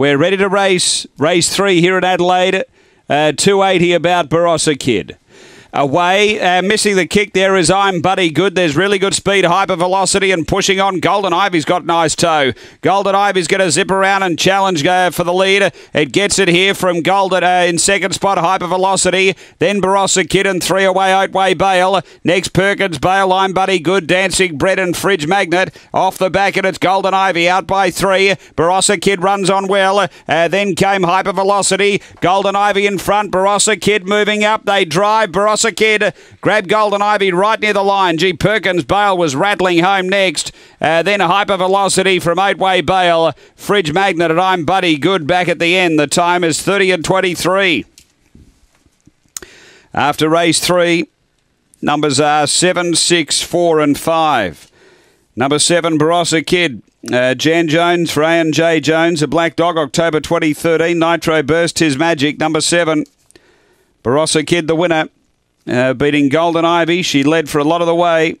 We're ready to race. Race three here at Adelaide. Uh, 280 about Barossa Kid. Away, uh, missing the kick there is I'm Buddy Good. There's really good speed, hyper velocity, and pushing on. Golden Ivy's got nice toe. Golden Ivy's going to zip around and challenge uh, for the lead. It gets it here from Golden uh, in second spot, hyper velocity. Then Barossa Kid and three away, Oatway Bale. Next Perkins Bale, I'm Buddy Good, Dancing Bread and Fridge Magnet. Off the back, and it's Golden Ivy out by three. Barossa Kid runs on well. Uh, then came hyper velocity. Golden Ivy in front. Barossa Kid moving up. They drive. Barossa Kid grabbed Golden Ivy right near the line. G. Perkins Bale was rattling home next. Uh, then a hyper velocity from Oatway Bale. Fridge Magnet and I'm Buddy Good back at the end. The time is 30 and 23. After race three, numbers are 7, 6, 4, and 5. Number 7, Barossa Kid. Uh, Jan Jones for A&J Jones, a black dog, October 2013. Nitro Burst, his magic. Number 7, Barossa Kid, the winner. Uh, beating Golden Ivy. She led for a lot of the way.